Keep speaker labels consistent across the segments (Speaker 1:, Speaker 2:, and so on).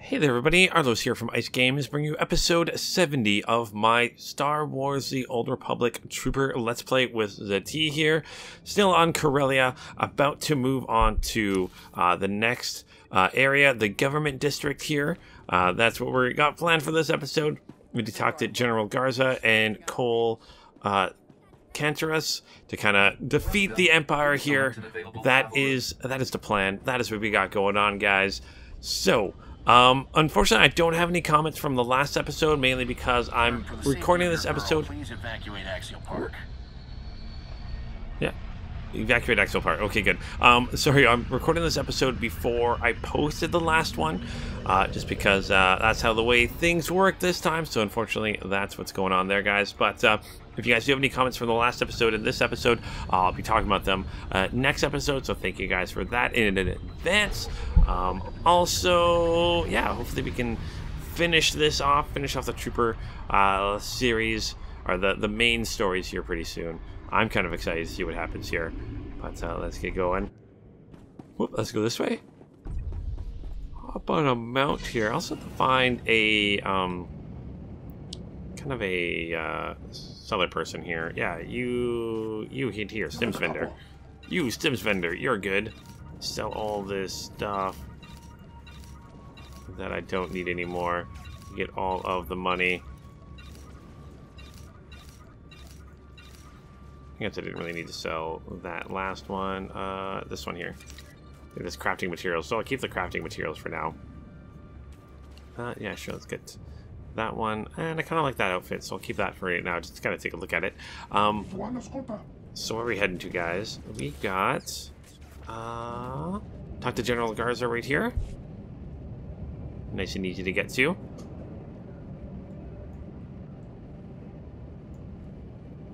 Speaker 1: Hey there, everybody. Arlos here from Iced Games, bringing you episode 70 of my Star Wars The Old Republic Trooper Let's Play with ZT here. Still on Corellia, about to move on to uh, the next uh, area, the government district here. Uh, that's what we got planned for this episode. We talked to General Garza and Cole uh, Cantorus to kind of defeat the Empire here. That is that is the plan. That is what we got going on, guys. So, um, unfortunately, I don't have any comments from the last episode, mainly because I'm recording this episode.
Speaker 2: Please evacuate Axial Park.
Speaker 1: Yeah. Evacuate Axial Park. Okay, good. Um, sorry, I'm recording this episode before I posted the last one, uh, just because uh, that's how the way things work this time. So unfortunately, that's what's going on there, guys. But uh, if you guys do have any comments from the last episode and this episode, I'll be talking about them uh, next episode. So thank you guys for that in advance. Um, also, yeah, hopefully we can finish this off, finish off the Trooper uh, series or the the main stories here pretty soon. I'm kind of excited to see what happens here, but uh, let's get going. Whoop, let's go this way. Up on a mount here. I also have to find a um, kind of a uh, seller person here. Yeah, you you hit here, Stims vendor. You Stims vendor, you're good. Sell all this stuff that I don't need anymore. Get all of the money. I guess I didn't really need to sell that last one. Uh, this one here. This crafting materials. So I'll keep the crafting materials for now. Uh, yeah, sure. Let's get that one. And I kind of like that outfit, so I'll keep that for right now. Just kind of take a look at it. Um, so where are we heading to, guys? We got... Uh, talk to General Garza right here. Nice and easy to get to.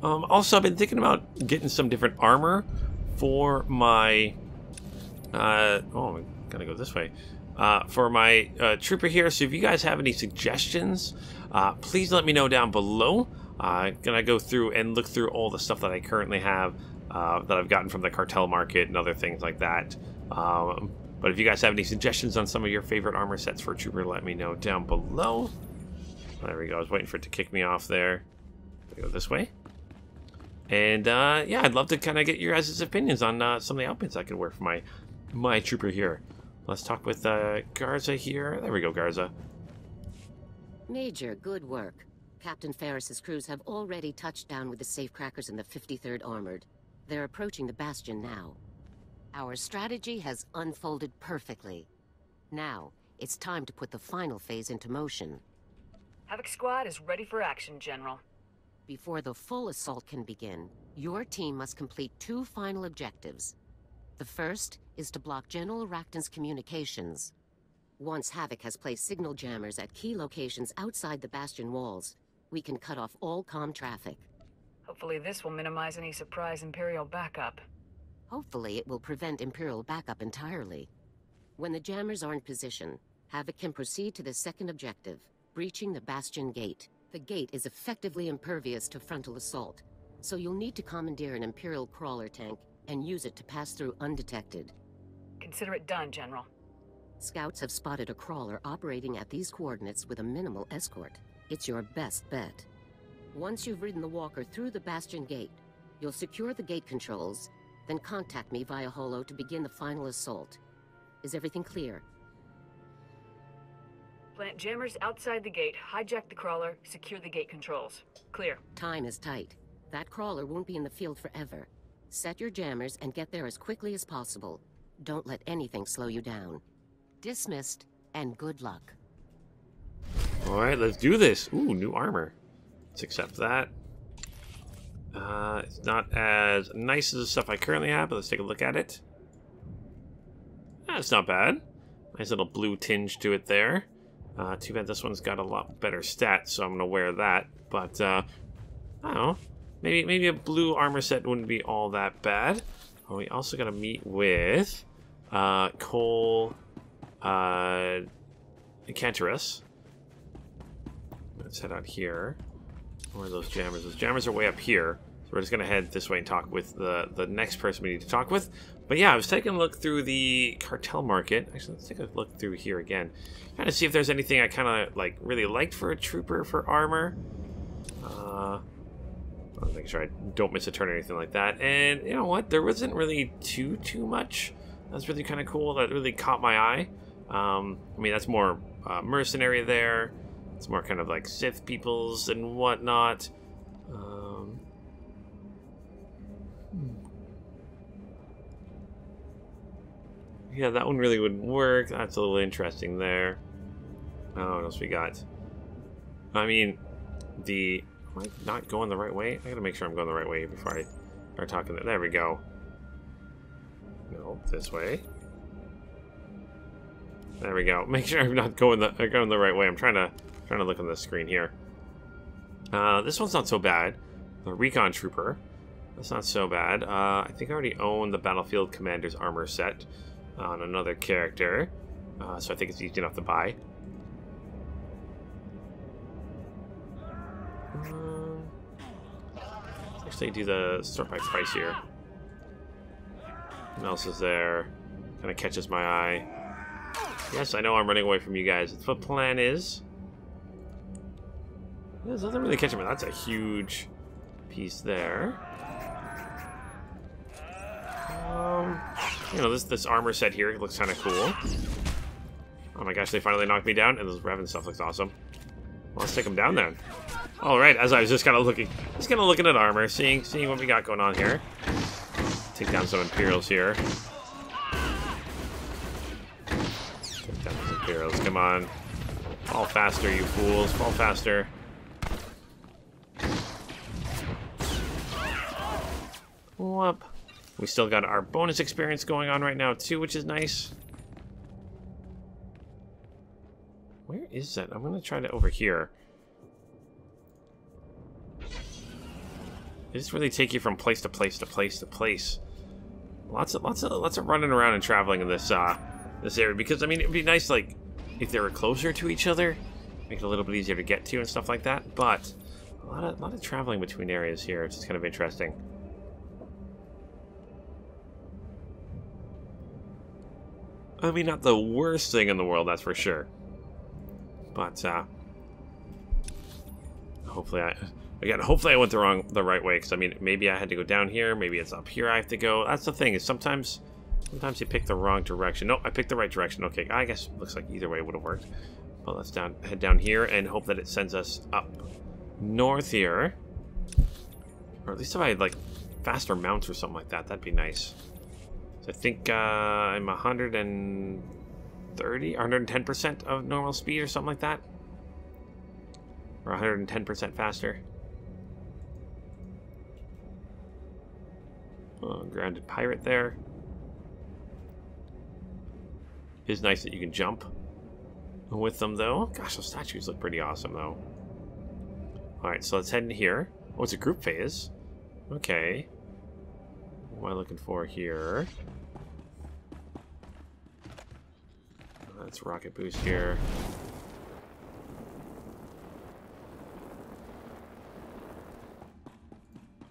Speaker 1: Um, also, I've been thinking about getting some different armor for my. Uh, oh, I'm gonna go this way. Uh, for my uh, trooper here. So if you guys have any suggestions, uh, please let me know down below. Uh, gonna go through and look through all the stuff that I currently have uh, that I've gotten from the cartel market and other things like that. Um, but if you guys have any suggestions on some of your favorite armor sets for trooper, let me know down below. There we go. I was waiting for it to kick me off there. Go this way. And uh, yeah, I'd love to kind of get your guys' opinions on uh, some of the outfits I could wear for my my trooper here. Let's talk with uh, Garza here. There we go, Garza.
Speaker 3: Major, good work. Captain Ferris's crews have already touched down with the safecrackers in the 53rd Armored. They're approaching the Bastion now. Our strategy has unfolded perfectly. Now, it's time to put the final phase into motion.
Speaker 4: Havoc Squad is ready for action, General.
Speaker 3: Before the full assault can begin, your team must complete two final objectives. The first is to block General Racton's communications. Once Havoc has placed signal jammers at key locations outside the Bastion walls, we can cut off all comm traffic.
Speaker 4: Hopefully this will minimize any surprise Imperial backup.
Speaker 3: Hopefully it will prevent Imperial backup entirely. When the jammers are in position, Havoc can proceed to the second objective, breaching the Bastion Gate. The gate is effectively impervious to frontal assault, so you'll need to commandeer an Imperial crawler tank and use it to pass through undetected.
Speaker 4: Consider it done, General.
Speaker 3: Scouts have spotted a crawler operating at these coordinates with a minimal escort. It's your best bet. Once you've ridden the walker through the Bastion Gate, you'll secure the gate controls, then contact me via holo to begin the final assault. Is everything clear?
Speaker 4: Plant jammers outside the gate, hijack the crawler, secure the gate controls. Clear.
Speaker 3: Time is tight. That crawler won't be in the field forever. Set your jammers and get there as quickly as possible. Don't let anything slow you down. Dismissed, and good luck.
Speaker 1: Alright, let's do this. Ooh, new armor. Let's accept that. Uh, it's not as nice as the stuff I currently have, but let's take a look at it. That's not bad. Nice little blue tinge to it there. Uh, too bad this one's got a lot better stats, so I'm going to wear that. But, uh, I don't know. Maybe, maybe a blue armor set wouldn't be all that bad. Oh, we also got to meet with uh, Cole uh, Cantorus. Let's head out here. Where are those jammers? Those jammers are way up here. So we're just gonna head this way and talk with the the next person we need to talk with. But yeah, I was taking a look through the cartel market. Actually, let's take a look through here again, trying to see if there's anything I kind of like really liked for a trooper for armor. Uh, I'm making sure I don't miss a turn or anything like that. And you know what? There wasn't really too too much. That's really kind of cool. That really caught my eye. Um, I mean, that's more uh, mercenary there. It's more kind of like Sith peoples and whatnot. Um, yeah, that one really wouldn't work. That's a little interesting there. Oh, what else we got? I mean, the... Am I not going the right way? I gotta make sure I'm going the right way before I start talking. There we go. No, this way. There we go. Make sure I'm not going the going the right way. I'm trying to trying to look on the screen here. Uh, this one's not so bad. The Recon Trooper. That's not so bad. Uh, I think I already own the Battlefield Commander's armor set on another character. Uh, so I think it's easy enough to buy. Actually do the sort by price here. What else is there? Kind of catches my eye. Yes, I know I'm running away from you guys. That's what plan is. There's nothing really catching me. That's a huge piece there. Um, you know, this this armor set here looks kind of cool. Oh my gosh, they finally knocked me down, and this Revan stuff looks awesome. Well, let's take them down then. All right, as I was just kind of looking, just kind of looking at armor, seeing seeing what we got going on here. Take down some Imperials here. Take down some Imperials. Come on, fall faster, you fools! Fall faster. Whoop. We still got our bonus experience going on right now too, which is nice. Where is that? I'm gonna try to over here. They just really take you from place to place to place to place. Lots of lots of lots of running around and traveling in this uh this area because I mean it'd be nice like if they were closer to each other, make it a little bit easier to get to and stuff like that. But a lot of a lot of traveling between areas here, which is kind of interesting. I mean, not the worst thing in the world, that's for sure. But, uh... Hopefully I... Again, hopefully I went the wrong, the right way, because, I mean, maybe I had to go down here, maybe it's up here I have to go. That's the thing, is sometimes... Sometimes you pick the wrong direction. No, I picked the right direction. Okay, I guess it looks like either way would have worked. But let's down, head down here and hope that it sends us up north here. Or at least if I had, like, faster mounts or something like that, that'd be nice. So I think uh, I'm 130, 110% of normal speed or something like that. Or 110% faster. Oh, grounded pirate there. It is nice that you can jump with them, though. Gosh, those statues look pretty awesome, though. Alright, so let's head in here. Oh, it's a group phase. Okay. What am I looking for here? Let's rocket boost here.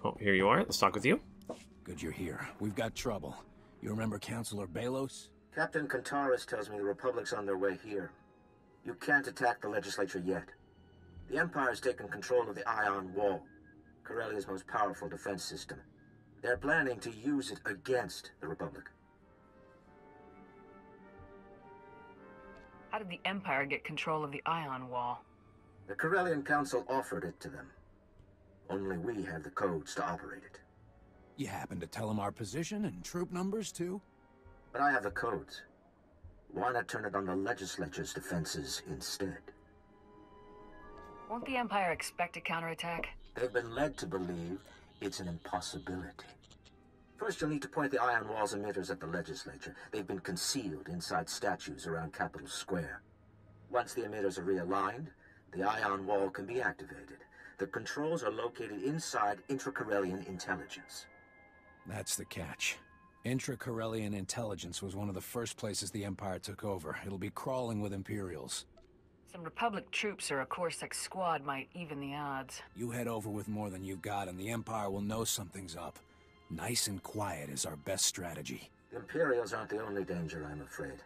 Speaker 1: Oh, here you are. Let's talk with you.
Speaker 5: Good you're here. We've got trouble. You remember Counselor Balos?
Speaker 6: Captain Kantaris tells me the Republic's on their way here. You can't attack the legislature yet. The Empire's taken control of the Ion Wall, Corellia's most powerful defense system. They're planning to use it against the Republic.
Speaker 4: How did the Empire get control of the Ion Wall?
Speaker 6: The Corellian Council offered it to them. Only we have the codes to operate it.
Speaker 5: You happen to tell them our position and troop numbers, too?
Speaker 6: But I have the codes. Why not turn it on the legislature's defenses instead?
Speaker 4: Won't the Empire expect a counterattack?
Speaker 6: They've been led to believe it's an impossibility. First, you'll need to point the Ion Wall's emitters at the legislature. They've been concealed inside statues around Capitol Square. Once the emitters are realigned, the Ion Wall can be activated. The controls are located inside intracorellian intelligence.
Speaker 5: That's the catch. Intracorellian intelligence was one of the first places the Empire took over. It'll be crawling with Imperials.
Speaker 4: Some Republic troops or a CorSec squad might even the odds.
Speaker 5: You head over with more than you've got, and the Empire will know something's up. Nice and quiet is our best strategy.
Speaker 6: The Imperials aren't the only danger, I'm afraid.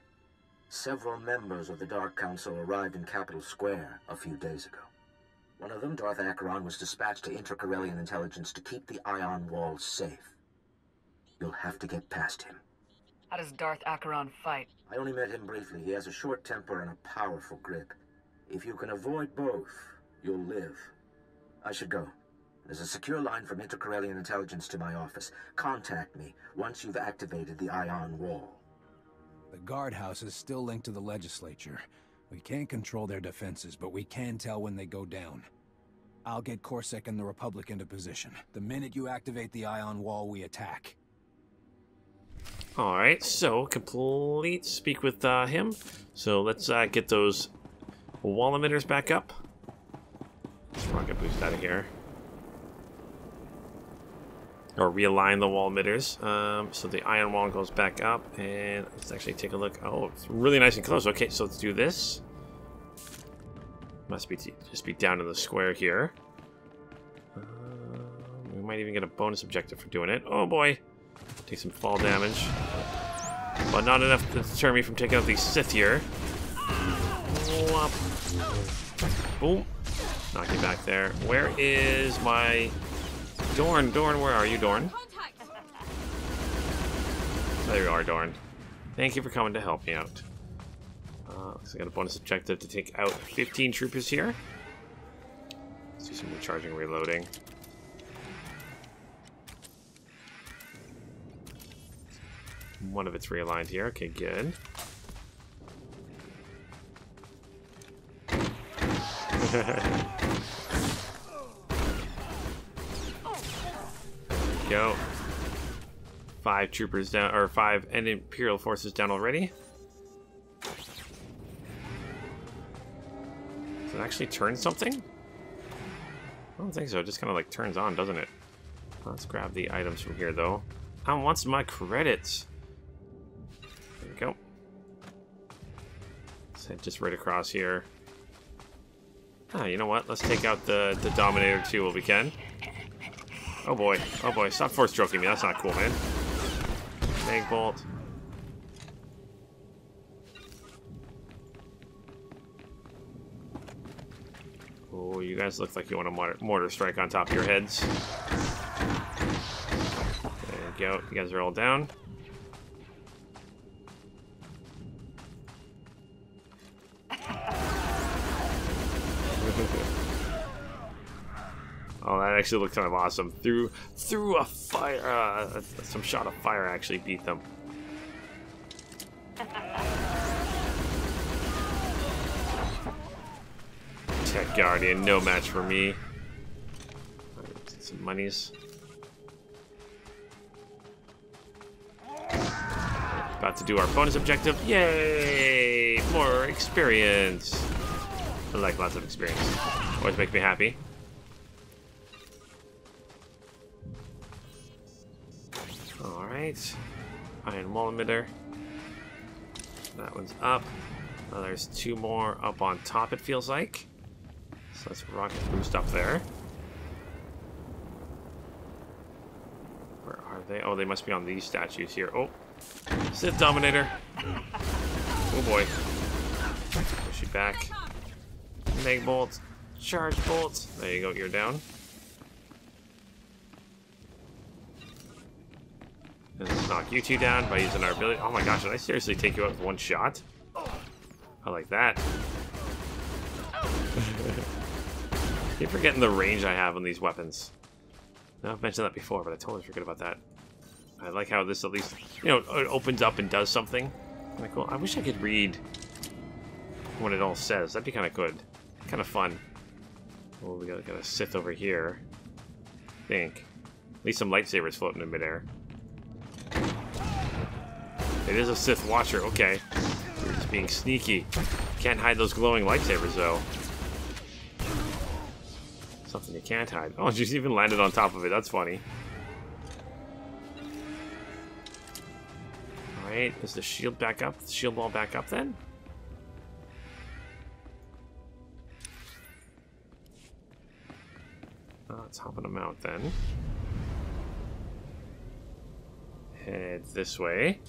Speaker 6: Several members of the Dark Council arrived in Capital Square a few days ago. One of them, Darth Acheron, was dispatched to Inter-Corellian intelligence to keep the Ion Walls safe. You'll have to get past him.
Speaker 4: How does Darth Acheron fight?
Speaker 6: I only met him briefly. He has a short temper and a powerful grip. If you can avoid both, you'll live. I should go. There's a secure line from Inter-Corellian intelligence to my office. Contact me once you've activated the Ion Wall.
Speaker 5: The guardhouse is still linked to the legislature. We can't control their defenses, but we can tell when they go down. I'll get CorSec and the Republic into position. The minute you activate the Ion Wall, we attack.
Speaker 1: All right, so complete speak with uh, him. So let's uh, get those wall emitters back up. Let's rocket boost out of here. Or realign the wall emitters. Um, so the iron wall goes back up. And let's actually take a look. Oh, it's really nice and close. Okay, so let's do this. Must be just be down in the square here. Um, we might even get a bonus objective for doing it. Oh boy. Take some fall damage. But not enough to deter me from taking out the Sith here. Boom. Knock you back there. Where is my... Dorne, Dorne, where are you, Dorne? There you are, Dorne. Thank you for coming to help me out. Uh, so I got a bonus objective to take out 15 troopers here. Let's do some recharging, reloading. One of it's realigned here. Okay, good. Go. Five troopers down, or five and Imperial forces down already. Does it actually turn something? I don't think so. It just kind of like turns on, doesn't it? Let's grab the items from here, though. I want my credits. Just right across here. Ah, you know what? Let's take out the, the Dominator too while we can. Oh boy. Oh boy. Stop force stroking me. That's not cool, man. Mag bolt. Oh, you guys look like you want a mortar, mortar strike on top of your heads. There you go. You guys are all down. Actually looked kind of awesome. Through through a fire, uh, some shot of fire actually beat them. Tech Guardian, no match for me. Right, some monies. About to do our bonus objective. Yay! More experience. I like lots of experience. Always make me happy. Alright. Iron wall emitter. That one's up. Now there's two more up on top, it feels like. So let's rocket boost up there. Where are they? Oh, they must be on these statues here. Oh, Sith Dominator. Oh boy. Push you back. Mag bolts. Charge bolts. There you go, you're down. And knock you two down by using our ability. Oh my gosh, did I seriously take you out with one shot? I like that. Keep forgetting the range I have on these weapons. Now, I've mentioned that before, but I totally forget about that. I like how this at least, you know, it opens up and does something. Kind of cool. I wish I could read what it all says. That'd be kind of good. Kind of fun. Oh, we got, got a Sith over here. I think. At least some lightsabers floating in midair. It is a Sith Watcher, okay. You're just being sneaky. Can't hide those glowing lightsabers, though. Something you can't hide. Oh, she's even landed on top of it. That's funny. Alright, is the shield back up? The shield wall back up, then? Oh, hop helping them out, then. Head this way.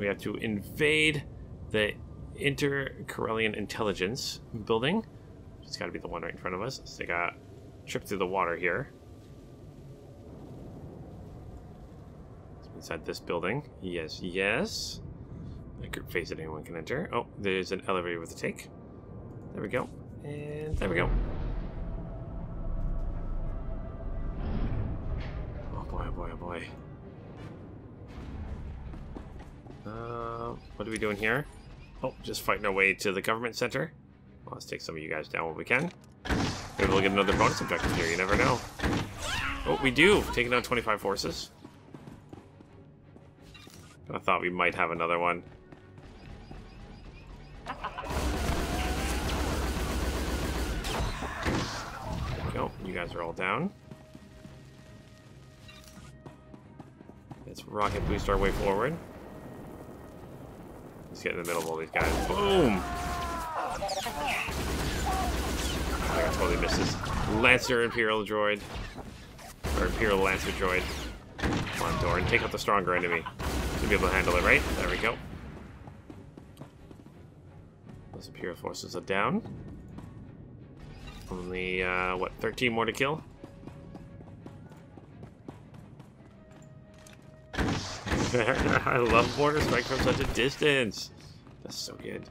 Speaker 1: We have to invade the Inter-Corellian Intelligence building. It's got to be the one right in front of us. Let's take a trip through the water here. Inside this building. Yes, yes. A group phase that anyone can enter. Oh, there's an elevator with a take. There we go. And there we go. Oh boy, oh boy, oh boy. Uh, what are we doing here? Oh, just fighting our way to the government center. Well, let's take some of you guys down when we can. Maybe we'll get another bonus objective here, you never know. Oh, we do! Taking down 25 forces. I thought we might have another one. go. You guys are all down. Let's rocket boost our way forward. Let's get in the middle of all these guys. Boom! I think I totally missed this. Lancer Imperial droid. Or Imperial Lancer droid. Come on, Dorne. Take out the stronger enemy. To be able to handle it, right? There we go. Those Imperial forces are down. Only, uh, what, 13 more to kill? I love mortar strike from such a distance. That's so good.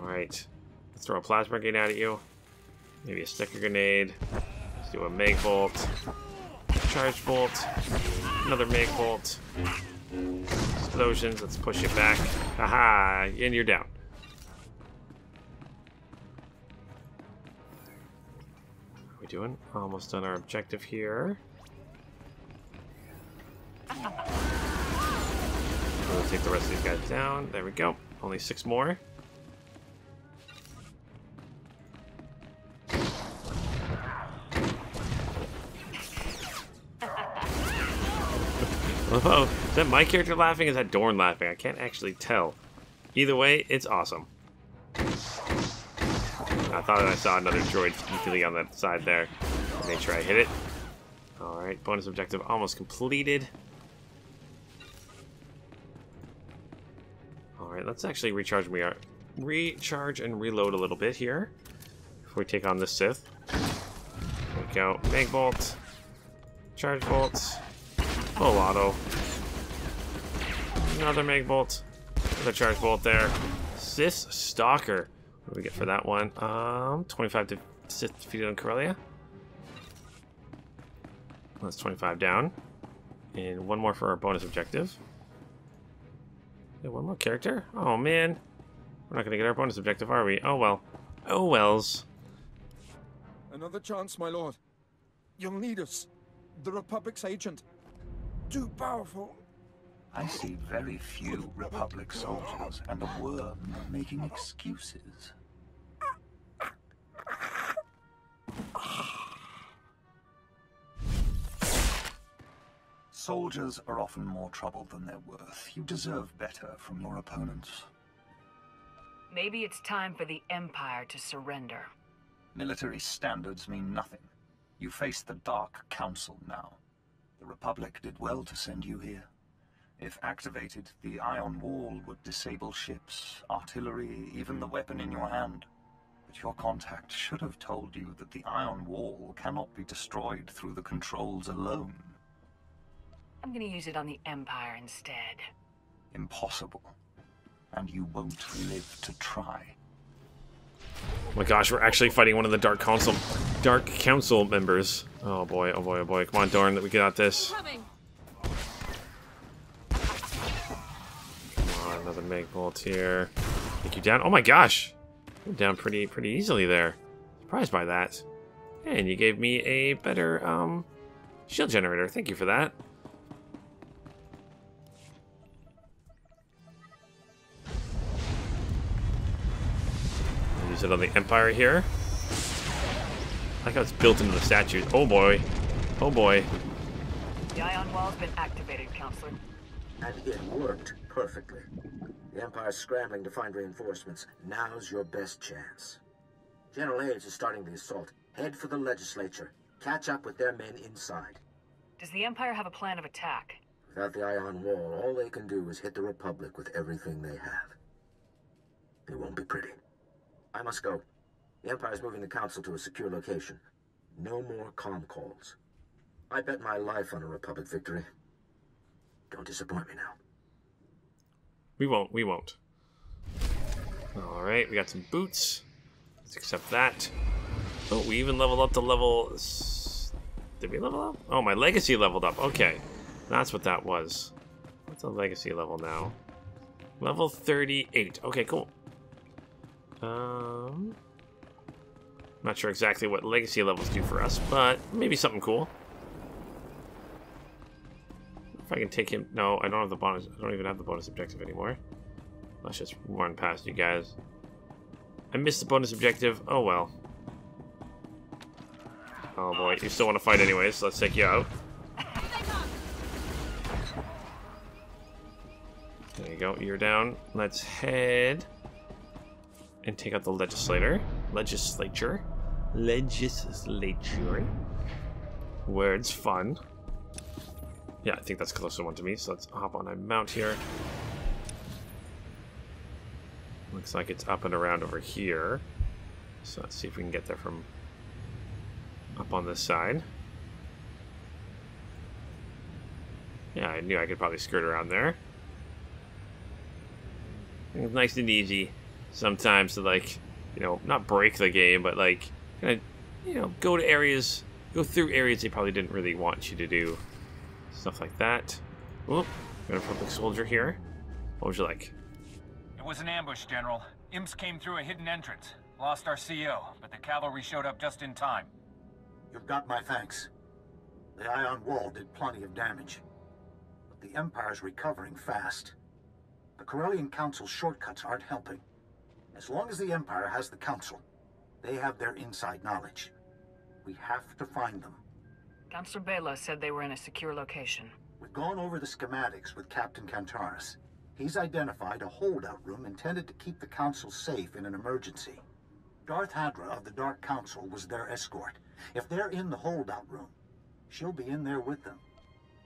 Speaker 1: Alright. Let's throw a plasma grenade at you. Maybe a sticker grenade. Let's do a mag bolt. Charge bolt. Another mag bolt. Explosions. Let's push it back. Haha! And you're down. How are we doing? Almost done our objective here. We'll take the rest of these guys down. There we go. Only six more. Oh, is that my character laughing? Is that Dorne laughing? I can't actually tell. Either way, it's awesome. I thought I saw another droid sneakily on that side there. Make sure I hit it. Alright, bonus objective almost completed. Alright, let's actually recharge we are recharge and reload a little bit here before we take on the Sith. We go. Mag bolt. Charge bolts. Full auto. Another mag bolt. Another charge bolt there. Sith Stalker. What do we get for that one? Um, 25 to Sith defeated on Corellia. That's 25 down. And one more for our bonus objective. Yeah, one more character? Oh, man. We're not going to get our bonus objective, are we? Oh, well. Oh, wells.
Speaker 7: Another chance, my lord. You'll need us. The Republic's agent. Too powerful.
Speaker 8: I see very few Republic soldiers, and the worm making excuses. Soldiers are often more trouble than they're worth. You deserve better from your opponents.
Speaker 4: Maybe it's time for the Empire to surrender.
Speaker 8: Military standards mean nothing. You face the Dark Council now. The Republic did well to send you here. If activated, the Ion Wall would disable ships, artillery, even the weapon in your hand. But your contact should have told you that the Ion Wall cannot be destroyed through the controls alone.
Speaker 4: I'm gonna use it on the Empire instead.
Speaker 8: Impossible. And you won't live to try.
Speaker 1: Oh my gosh, we're actually fighting one of the Dark Council Dark Council members. Oh boy, oh boy, oh boy. Come on, Dorne, that we got this. Come on, another mag bolt here. Take you down. Oh my gosh! You're down pretty pretty easily there. Surprised by that. And you gave me a better um shield generator. Thank you for that. Use it on the Empire here. I like how it's built into the statues. Oh boy. Oh boy.
Speaker 4: The Ion Wall's been activated, Counselor.
Speaker 6: And it worked perfectly. The Empire's scrambling to find reinforcements. Now's your best chance. General Age is starting the assault. Head for the legislature. Catch up with their men inside.
Speaker 4: Does the Empire have a plan of attack?
Speaker 6: Without the Ion Wall, all they can do is hit the Republic with everything they have. It won't be pretty. I must go. The Empire's moving the Council to a secure location. No more comm calls. I bet my life on a Republic victory. Don't disappoint me now.
Speaker 1: We won't. We won't. All right, we got some boots. Let's accept that. Oh, we even leveled up to level. Did we level up? Oh, my legacy leveled up. Okay, that's what that was. What's the legacy level now? Level 38. Okay, cool. Um, not sure exactly what legacy levels do for us, but maybe something cool. If I can take him. No, I don't have the bonus. I don't even have the bonus objective anymore. Let's just run past you guys. I missed the bonus objective. Oh well. Oh boy, you still want to fight anyways, so let's take you out. There you go, you're down. Let's head and take out the legislator. Legislature. Legislature. Words fun. Yeah, I think that's closer one to me, so let's hop on a mount here. Looks like it's up and around over here. So let's see if we can get there from up on this side. Yeah, I knew I could probably skirt around there. Nice and easy sometimes to like, you know, not break the game, but like, kind of, you know, go to areas, go through areas they probably didn't really want you to do. Stuff like that. Oh, got a public soldier here. What would you like?
Speaker 2: It was an ambush, General. Imps came through a hidden entrance. Lost our CO, but the cavalry showed up just in time.
Speaker 9: You've got my thanks. The Ion Wall did plenty of damage. But the Empire's recovering fast. The Corellian Council's shortcuts aren't helping. As long as the Empire has the Council, they have their inside knowledge. We have to find them.
Speaker 4: Councilor Bela said they were in a secure location.
Speaker 9: We've gone over the schematics with Captain Kantaris. He's identified a holdout room intended to keep the Council safe in an emergency. Darth Hadra of the Dark Council was their escort. If they're in the holdout room, she'll be in there with them.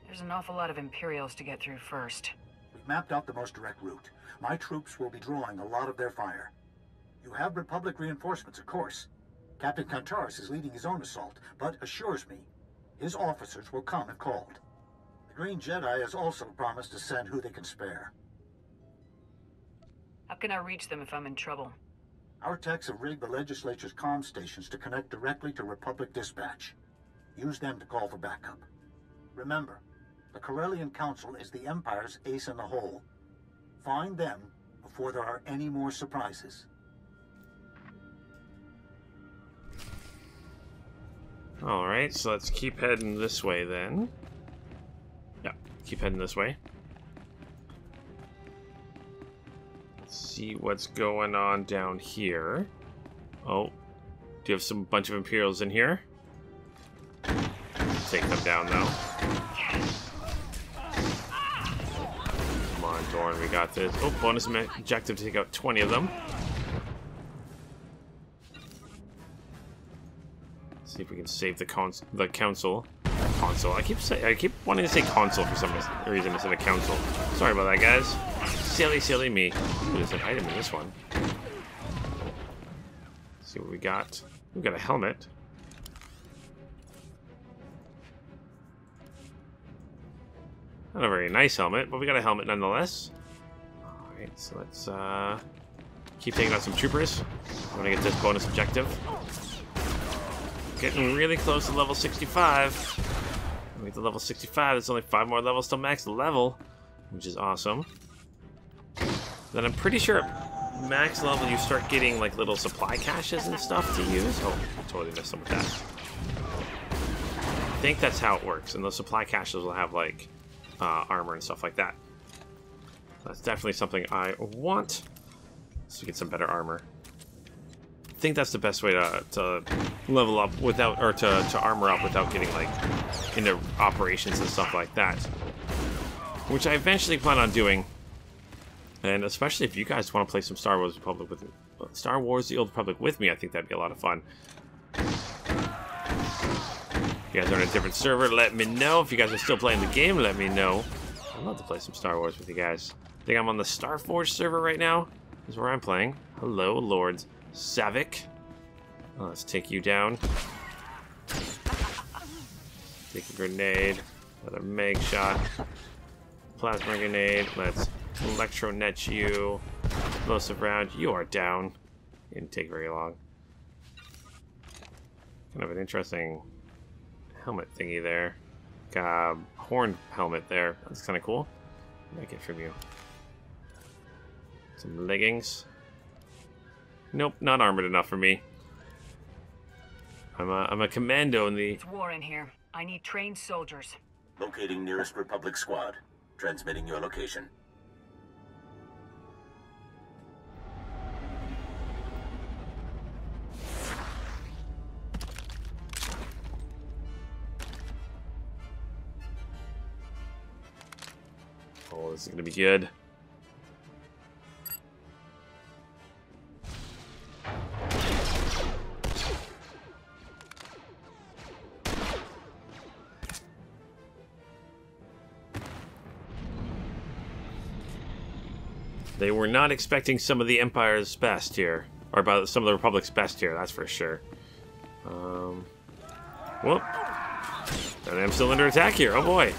Speaker 4: There's an awful lot of Imperials to get through first.
Speaker 9: We've mapped out the most direct route. My troops will be drawing a lot of their fire. You have Republic reinforcements, of course. Captain Kantaris is leading his own assault, but assures me his officers will come if called. The Green Jedi has also promised to send who they can spare.
Speaker 4: How can I reach them if I'm in trouble?
Speaker 9: Our techs have rigged the legislature's comm stations to connect directly to Republic Dispatch. Use them to call for backup. Remember, the Corellian Council is the Empire's ace in the hole. Find them before there are any more surprises.
Speaker 1: Alright, so let's keep heading this way then. Yeah, keep heading this way. Let's see what's going on down here. Oh, do you have some bunch of Imperials in here? Take them down though. Come on, Dorne, we got this. Oh, bonus objective to take out 20 of them. See if we can save the cons the council. Console. I keep say I keep wanting to say console for some reason instead of council. Sorry about that, guys. Silly, silly me. Ooh, there's an item in this one. Let's see what we got. We got a helmet. Not a very nice helmet, but we got a helmet nonetheless. Alright, so let's uh, keep taking out some troopers. I'm gonna get this bonus objective. Getting really close to level 65. When we get to level 65, there's only five more levels till max level, which is awesome. Then I'm pretty sure at max level you start getting like little supply caches and stuff to use. Oh, I totally missed them with that. I think that's how it works, and those supply caches will have like uh, armor and stuff like that. That's definitely something I want. So get some better armor. I think that's the best way to, to level up without, or to, to armor up without getting like into operations and stuff like that. Which I eventually plan on doing. And especially if you guys want to play some Star Wars Republic with Star Wars The Old Republic with me, I think that'd be a lot of fun. you guys are on a different server, let me know. If you guys are still playing the game, let me know. I'd love to play some Star Wars with you guys. I think I'm on the Starforge server right now. This Is where I'm playing. Hello, Lord Savik. Let's take you down. Take a grenade. Another mag shot. Plasma grenade. Let's electronet you. Explosive round. You are down. Didn't take very long. Kind of an interesting helmet thingy there. Got a horn helmet there. That's kind of cool. What did I get from you? Some leggings. Nope, not armored enough for me. I'm a, I'm a commando in the...
Speaker 4: It's war in here. I need trained soldiers.
Speaker 6: Locating nearest Republic squad. Transmitting your location.
Speaker 1: Oh, this is gonna be good. Not expecting some of the Empire's best here. Or about some of the Republic's best here, that's for sure. Um, whoop. And I'm still under attack here, oh boy.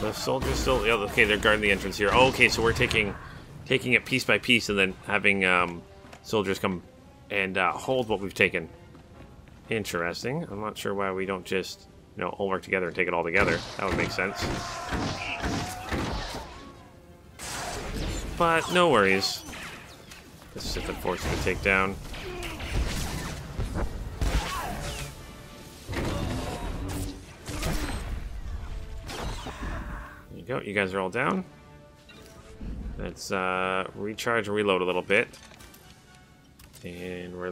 Speaker 1: The soldiers still, yeah, okay, they're guarding the entrance here. Oh, okay, so we're taking taking it piece by piece and then having um, soldiers come and uh, hold what we've taken. Interesting. I'm not sure why we don't just, you know, all work together and take it all together. That would make sense. But no worries. This is Sith Enforcer to take down. There you go. You guys are all down. Let's uh, recharge and reload a little bit. And we're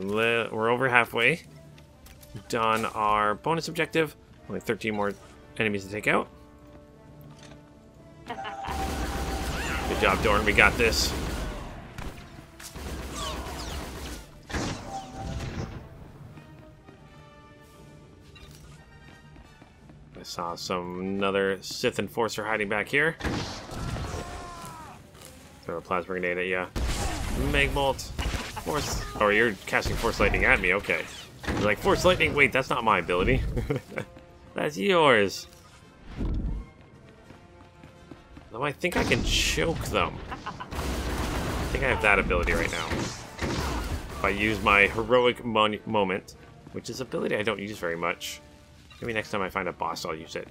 Speaker 1: we're over halfway. Done our bonus objective. Only 13 more enemies to take out. Good job, Dorne. We got this. I saw some another Sith Enforcer hiding back here. Throw a plasma grenade at you. Magbolt. Force. Oh, you're casting Force Lightning at me. Okay. You're like, Force Lightning? Wait, that's not my ability. that's yours. Though I think I can choke them. I think I have that ability right now. If I use my heroic moment, which is ability I don't use very much. Maybe next time I find a boss, I'll use it.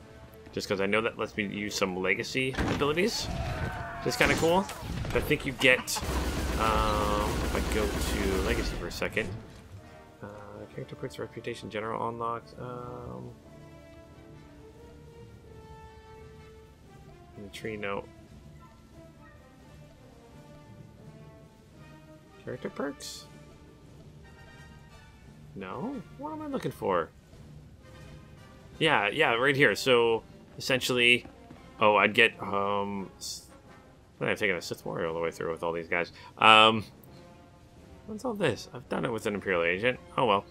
Speaker 1: Just because I know that lets me use some legacy abilities. It's kind of cool. I think you get, um, if I go to legacy for a second, uh, character perks, reputation, general unlocked. Um, the tree note. Character perks? No? What am I looking for? Yeah, yeah, right here. So, essentially, oh, I'd get, um, I've taken a Sith Warrior all the way through with all these guys. Um, what's all this? I've done it with an Imperial Agent. Oh, well.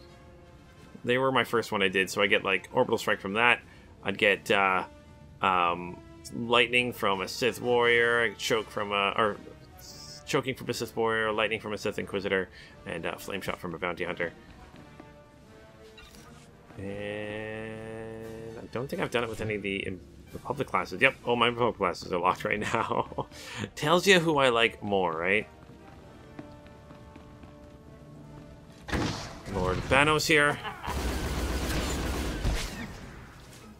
Speaker 1: They were my first one I did, so I get, like, Orbital Strike from that. I'd get, uh, um, Lightning from a Sith Warrior, Choke from a, or Choking from a Sith Warrior, Lightning from a Sith Inquisitor, and uh, Flame Shot from a Bounty Hunter. And I don't think I've done it with any of the Republic classes. Yep, all my Republic classes are locked right now. Tells you who I like more, right? Lord Banos here.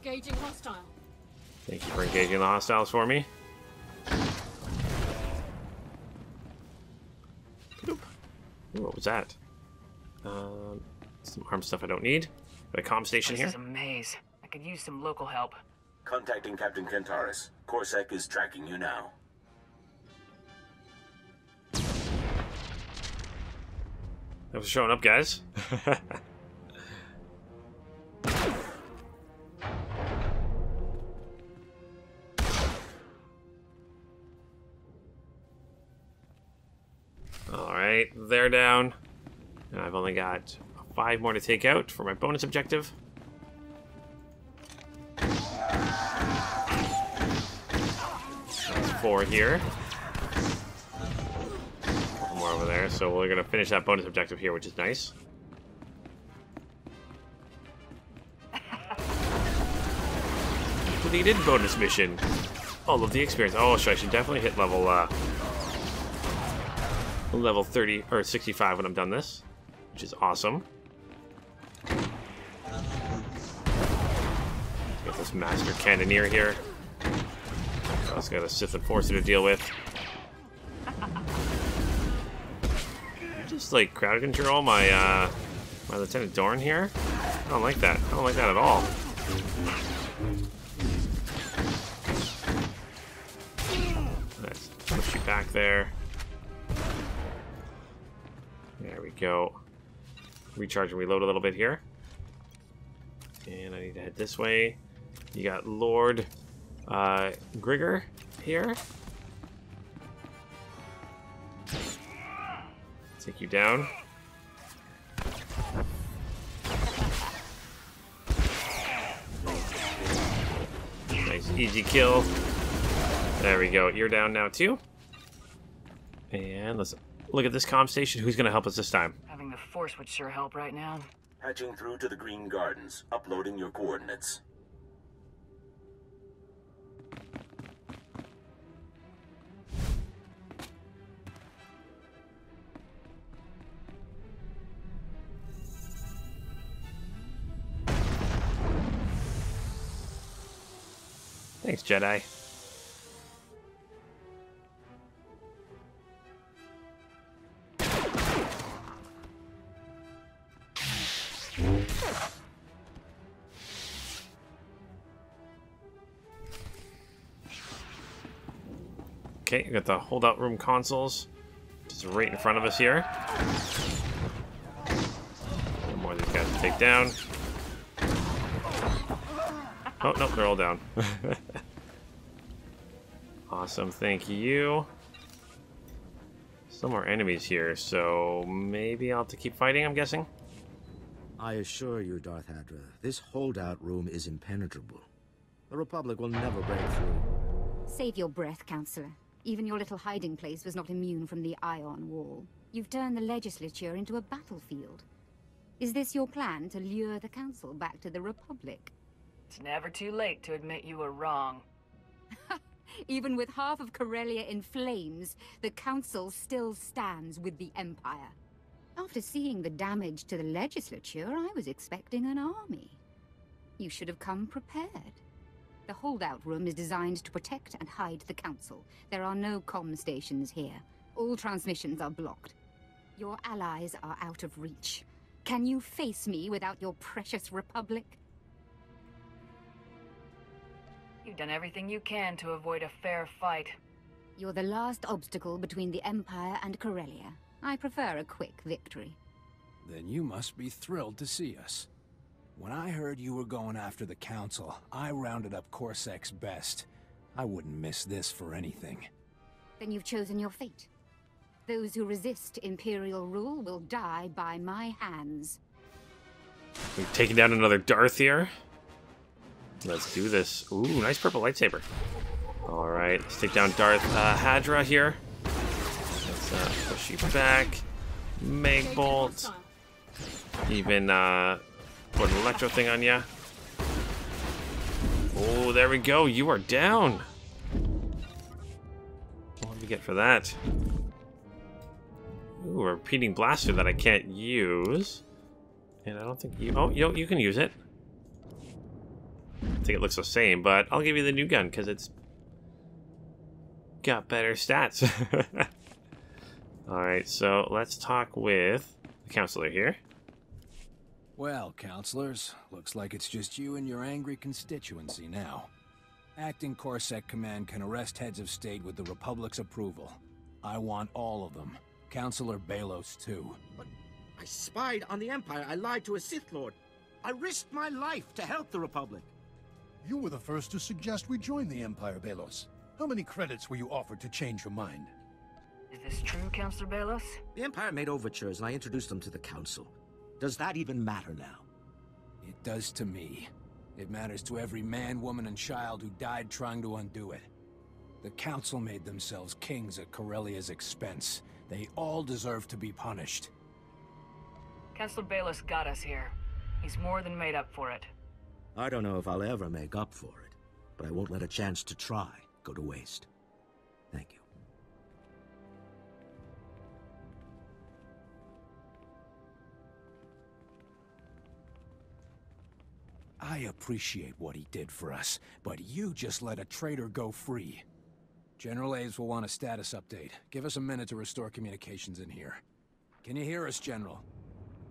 Speaker 10: Engaging hostile.
Speaker 1: Thank you for engaging the hostiles for me. Ooh, what was that? Um, some arm stuff I don't need. Got a comm station here.
Speaker 4: this
Speaker 1: here.
Speaker 4: is a maze. I could use some local help.
Speaker 6: Contacting Captain Kantaris. CorSec is tracking you now.
Speaker 1: That was showing up, guys. they're down. And I've only got five more to take out for my bonus objective. That's four here. Couple more over there, so we're gonna finish that bonus objective here, which is nice. Completed bonus mission. All of the experience. Oh, so I should definitely hit level uh, level 30 or 65 when I'm done this, which is awesome. Get this master cannoneer here. I also got a Sith enforcer to deal with. Just like crowd control my uh, my Lieutenant Dorne here. I don't like that. I don't like that at all. Let's push you back there. There we go. Recharge and reload a little bit here. And I need to head this way. You got Lord uh, Grigor here. Take you down. Nice easy kill. There we go. You're down now too. And let's look at this comm station. Who's going to help us this time?
Speaker 4: Having the Force would sure help right now.
Speaker 6: Hatching through to the Green Gardens, uploading your coordinates.
Speaker 1: Thanks, Jedi. Okay, we got the holdout room consoles. Just right in front of us here. One more of these guys to take down. Oh, no, they're all down. awesome, thank you. Some more enemies here, so maybe I'll have to keep fighting, I'm guessing?
Speaker 11: I assure you, Darth Hadra, this holdout room is impenetrable. The Republic will never break through.
Speaker 12: Save your breath, Counselor. Even your little hiding place was not immune from the Ion Wall. You've turned the legislature into a battlefield. Is this your plan to lure the Council back to the Republic?
Speaker 4: It's never too late to admit you were wrong.
Speaker 12: Even with half of Corellia in flames, the Council still stands with the Empire. After seeing the damage to the legislature, I was expecting an army. You should have come prepared. The holdout room is designed to protect and hide the Council. There are no comm stations here. All transmissions are blocked. Your allies are out of reach. Can you face me without your precious Republic?
Speaker 4: You've done everything you can to avoid a fair fight.
Speaker 12: You're the last obstacle between the Empire and Corellia. I prefer a quick victory.
Speaker 5: Then you must be thrilled to see us. When I heard you were going after the Council, I rounded up CorSec's best. I wouldn't miss this for anything.
Speaker 12: Then you've chosen your fate. Those who resist Imperial rule will die by my hands.
Speaker 1: We've taken down another Darth here. Let's do this. Ooh, nice purple lightsaber. All right, let's take down Darth uh, Hadra here. Let's uh, push you back. Mag Bolt. Even uh, put an electro thing on you. Oh, there we go. You are down. What do we get for that? Ooh, a repeating blaster that I can't use. And I don't think you... Oh, you, you can use it. I think it looks the same, but I'll give you the new gun because it's got better stats. Alright, so let's talk with the counselor here.
Speaker 5: Well, counselors, looks like it's just you and your angry constituency now. Acting CorSec Command can arrest heads of state with the Republic's approval. I want all of them. Counselor Balos, too.
Speaker 11: But I spied on the Empire. I lied to a Sith Lord. I risked my life to help the Republic.
Speaker 13: You were the first to suggest we join the Empire, Balos. How many credits were you offered to change your mind?
Speaker 4: Is this true, Counselor Balos?
Speaker 11: The Empire made overtures and I introduced them to the Council. Does that even matter now?
Speaker 5: It does to me. It matters to every man, woman, and child who died trying to undo it. The Council made themselves kings at Corellia's expense. They all deserve to be punished.
Speaker 4: Councilor Bayless got us here. He's more than made up for it.
Speaker 11: I don't know if I'll ever make up for it, but I won't let a chance to try go to waste. Thank you.
Speaker 5: I appreciate what he did for us, but you just let a traitor go free. General Aves will want a status update. Give us a minute to restore communications in here. Can you hear us, General?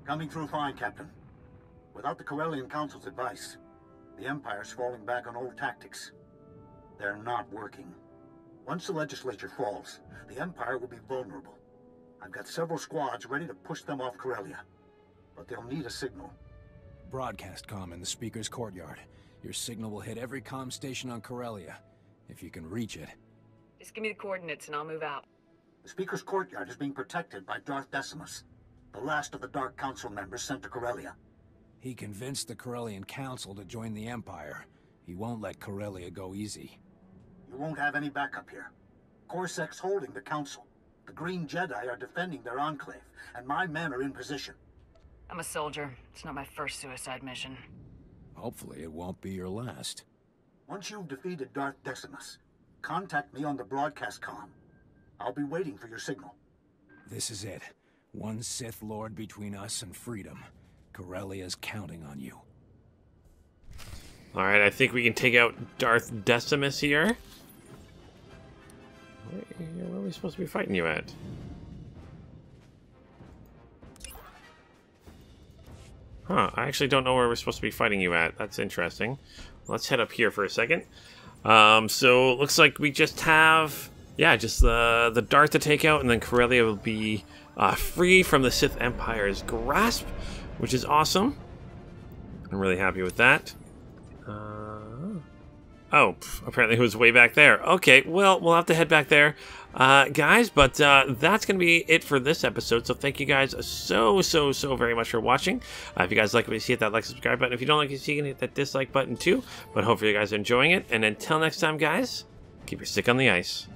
Speaker 9: Coming through fine, Captain. Without the Corellian Council's advice, the Empire's falling back on old tactics. They're not working. Once the legislature falls, the Empire will be vulnerable. I've got several squads ready to push them off Corellia. But they'll need a signal.
Speaker 5: Broadcast comm in the Speaker's courtyard. Your signal will hit every comm station on Corellia, if you can reach it.
Speaker 4: Just give me the coordinates and I'll move out.
Speaker 9: The Speaker's courtyard is being protected by Darth Decimus, the last of the Dark Council members sent to Corellia.
Speaker 5: He convinced the Corellian Council to join the Empire. He won't let Corellia go easy.
Speaker 9: You won't have any backup here. CorSec's holding the Council. The Green Jedi are defending their enclave, and my men are in position.
Speaker 4: I'm a soldier. It's not my first suicide mission.
Speaker 5: Hopefully it won't be your last.
Speaker 9: Once you've defeated Darth Decimus, contact me on the broadcast comm. I'll be waiting for your signal.
Speaker 5: This is it. One Sith Lord between us and freedom. Corellia's counting on you.
Speaker 1: Alright, I think we can take out Darth Decimus here. Where, where are we supposed to be fighting you at? Huh, I actually don't know where we're supposed to be fighting you at. That's interesting. Let's head up here for a second. Um, so it looks like we just have, yeah, just the the Darth to take out, and then Corellia will be uh, free from the Sith Empire's grasp, which is awesome. I'm really happy with that. Uh, oh, apparently it was way back there. Okay, well, we'll have to head back there, uh, guys. But uh, that's going to be it for this episode. So thank you guys so, so, so very much for watching. Uh, if you guys like what you see, hit that like, subscribe button. If you don't like what you see, you can hit that dislike button too. But hopefully you guys are enjoying it. And until next time, guys, keep your stick on the ice.